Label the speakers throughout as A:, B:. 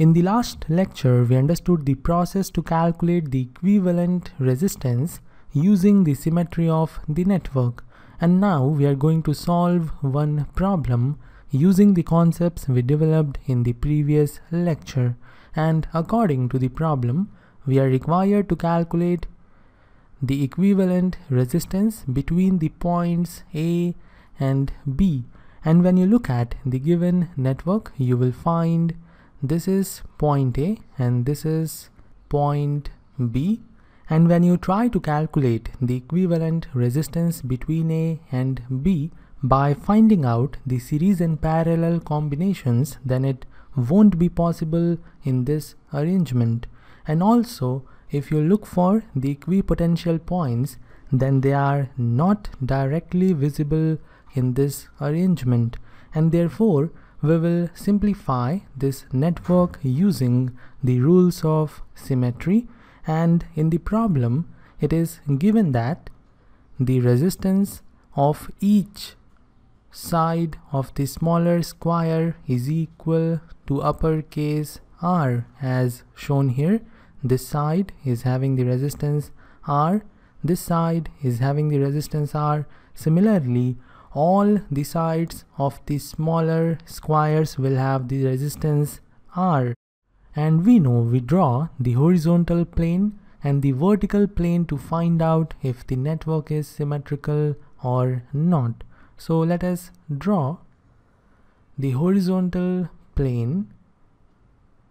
A: In the last lecture, we understood the process to calculate the equivalent resistance using the symmetry of the network. And now we are going to solve one problem using the concepts we developed in the previous lecture. And according to the problem, we are required to calculate the equivalent resistance between the points A and B. And when you look at the given network, you will find this is point A and this is point B. And when you try to calculate the equivalent resistance between A and B by finding out the series and parallel combinations then it won't be possible in this arrangement. And also if you look for the equipotential points then they are not directly visible in this arrangement. And therefore we will simplify this network using the rules of symmetry and in the problem it is given that the resistance of each side of the smaller square is equal to uppercase R as shown here. This side is having the resistance R this side is having the resistance R. Similarly all the sides of the smaller squares will have the resistance R. And we know we draw the horizontal plane and the vertical plane to find out if the network is symmetrical or not. So let us draw the horizontal plane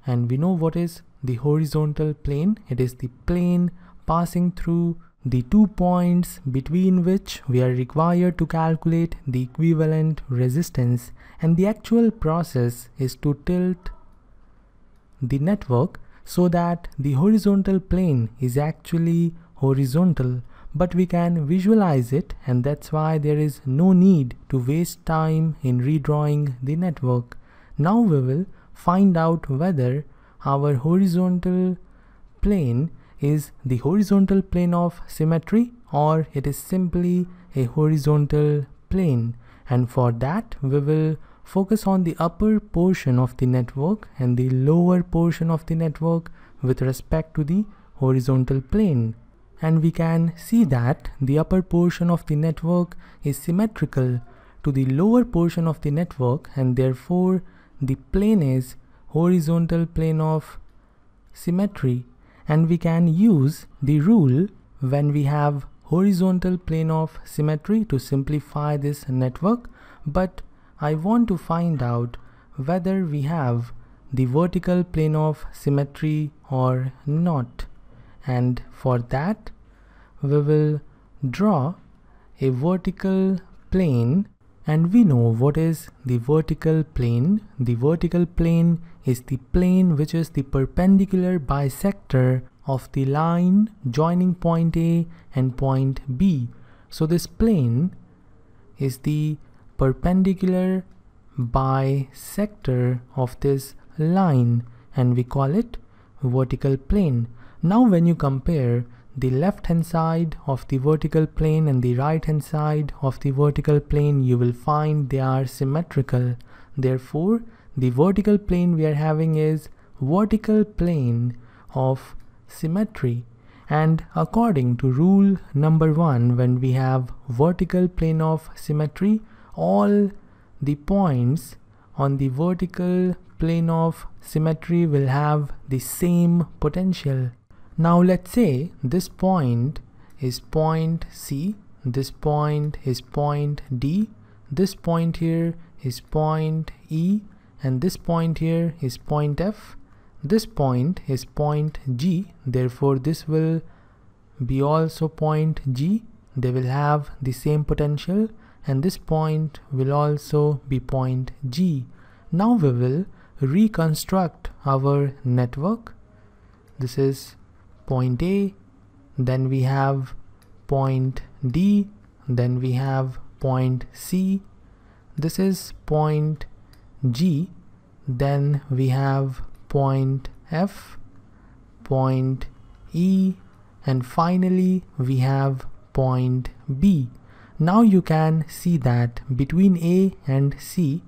A: and we know what is the horizontal plane. It is the plane passing through the two points between which we are required to calculate the equivalent resistance and the actual process is to tilt the network so that the horizontal plane is actually horizontal but we can visualize it and that's why there is no need to waste time in redrawing the network. Now we will find out whether our horizontal plane is the horizontal plane of symmetry or it is simply a horizontal plane. And for that we will focus on the upper portion of the network and the lower portion of the network with respect to the horizontal plane. And we can see that the upper portion of the network is symmetrical to the lower portion of the network and therefore the plane is horizontal plane of symmetry and we can use the rule when we have horizontal plane of symmetry to simplify this network. But I want to find out whether we have the vertical plane of symmetry or not. And for that we will draw a vertical plane and we know what is the vertical plane. The vertical plane is the plane which is the perpendicular bisector of the line joining point A and point B. So this plane is the perpendicular bisector of this line and we call it vertical plane. Now when you compare the left hand side of the vertical plane and the right hand side of the vertical plane you will find they are symmetrical. Therefore the vertical plane we are having is vertical plane of symmetry. And according to rule number one when we have vertical plane of symmetry all the points on the vertical plane of symmetry will have the same potential now let's say this point is point C, this point is point D, this point here is point E, and this point here is point F. This point is point G, therefore this will be also point G. They will have the same potential and this point will also be point G. Now we will reconstruct our network. This is point A, then we have point D, then we have point C, this is point G, then we have point F, point E, and finally we have point B. Now you can see that between A and C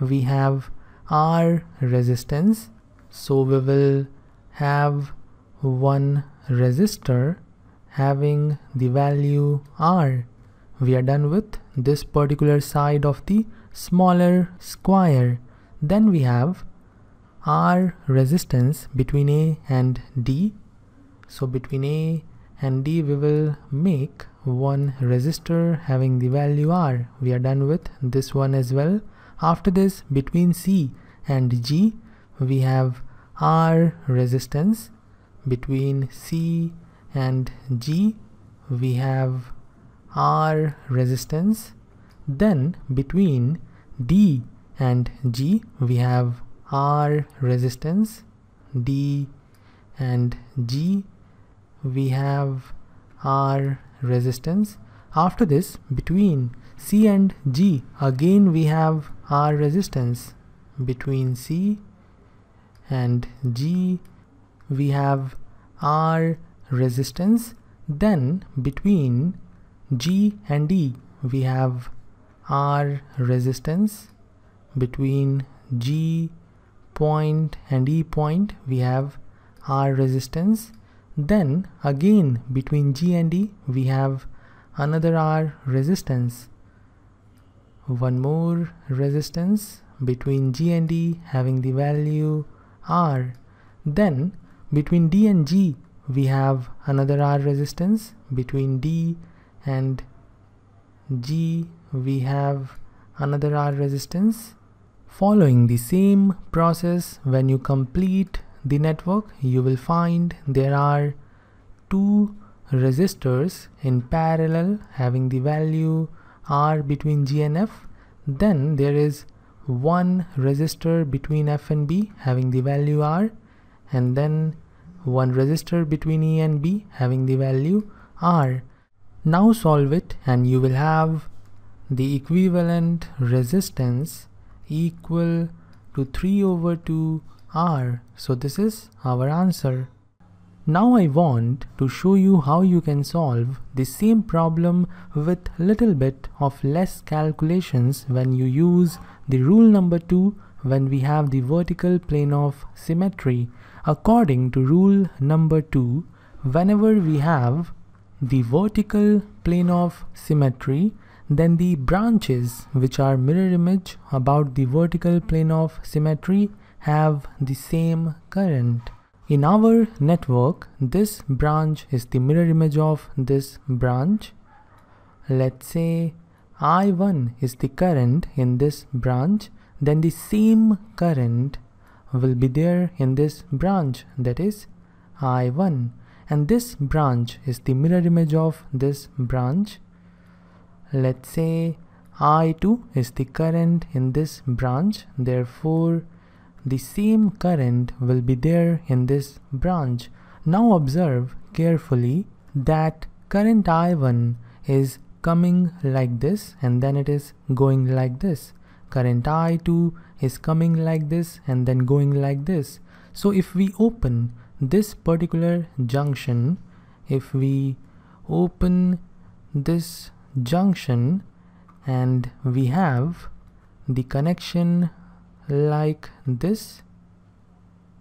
A: we have R resistance So we will have one resistor having the value R. We are done with this particular side of the smaller square. Then we have R resistance between A and D. So between A and D we will make one resistor having the value R. We are done with this one as well. After this between C and G we have R resistance between C and G we have R resistance. Then between D and G we have R resistance. D and G we have R resistance. After this between C and G again we have R resistance. Between C and G we have R resistance. Then between G and D we have R resistance. Between G point and E point we have R resistance. Then again between G and E we have another R resistance. One more resistance between G and E having the value R. Then between D and G we have another R resistance. Between D and G we have another R resistance. Following the same process when you complete the network you will find there are two resistors in parallel having the value R between G and F. Then there is one resistor between F and B having the value R. And then one resistor between E and B having the value R. Now solve it and you will have the equivalent resistance equal to 3 over 2 R. So this is our answer. Now I want to show you how you can solve the same problem with little bit of less calculations when you use the rule number 2 when we have the vertical plane of symmetry. According to rule number 2, whenever we have the vertical plane of symmetry, then the branches which are mirror image about the vertical plane of symmetry have the same current. In our network, this branch is the mirror image of this branch. Let's say I1 is the current in this branch, then the same current will be there in this branch that is I1 and this branch is the mirror image of this branch. Let's say I2 is the current in this branch therefore the same current will be there in this branch. Now observe carefully that current I1 is coming like this and then it is going like this. Current I2 is coming like this and then going like this. So if we open this particular junction, if we open this junction and we have the connection like this,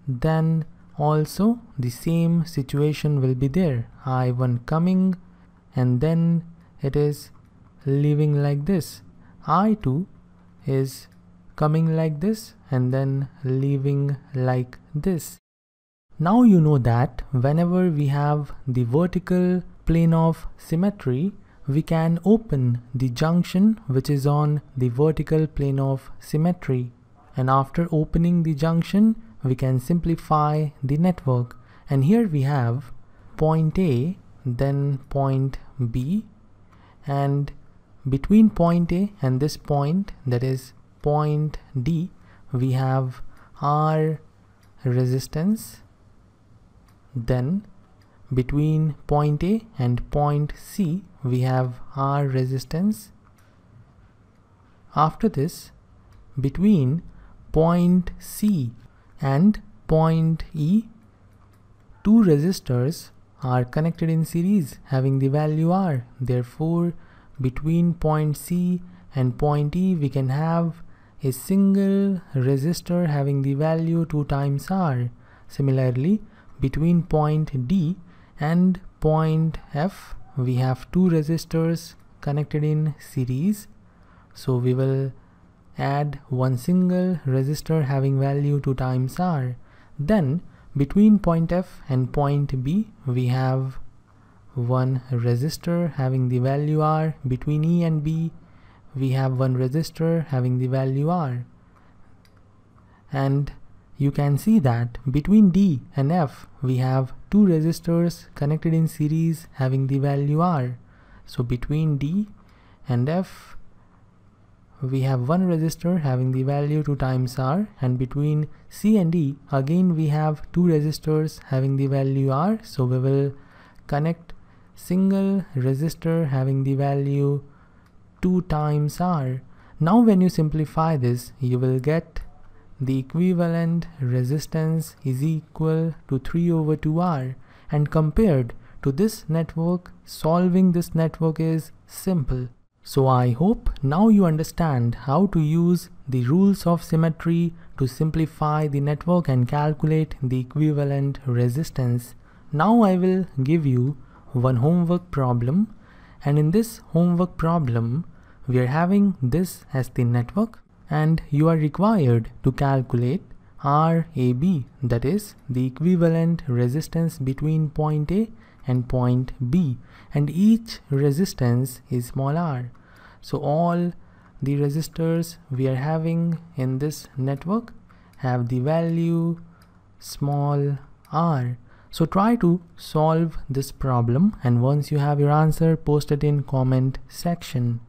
A: then also the same situation will be there. I1 coming and then it is leaving like this. I2 is coming like this and then leaving like this. Now you know that whenever we have the vertical plane of symmetry, we can open the junction which is on the vertical plane of symmetry. And after opening the junction, we can simplify the network. And here we have point A, then point B, and between point A and this point, that is point D we have R resistance then between point A and point C we have R resistance. After this between point C and point E two resistors are connected in series having the value R. Therefore between point C and point E we can have a single resistor having the value 2 times R. Similarly, between point D and point F, we have two resistors connected in series. So we will add one single resistor having value 2 times R. Then between point F and point B, we have one resistor having the value R. Between E and B, we have one resistor having the value R. And you can see that between D and F, we have two resistors connected in series having the value R. So between D and F, we have one resistor having the value 2 times R and between C and D again we have two resistors having the value R so we will connect single resistor having the value 2 times R. Now when you simplify this you will get the equivalent resistance is equal to 3 over 2R and compared to this network solving this network is simple. So I hope now you understand how to use the rules of symmetry to simplify the network and calculate the equivalent resistance. Now I will give you one homework problem and in this homework problem we are having this as the network and you are required to calculate RAB that is the equivalent resistance between point A and point B and each resistance is small r. So all the resistors we are having in this network have the value small r. So try to solve this problem and once you have your answer post it in comment section.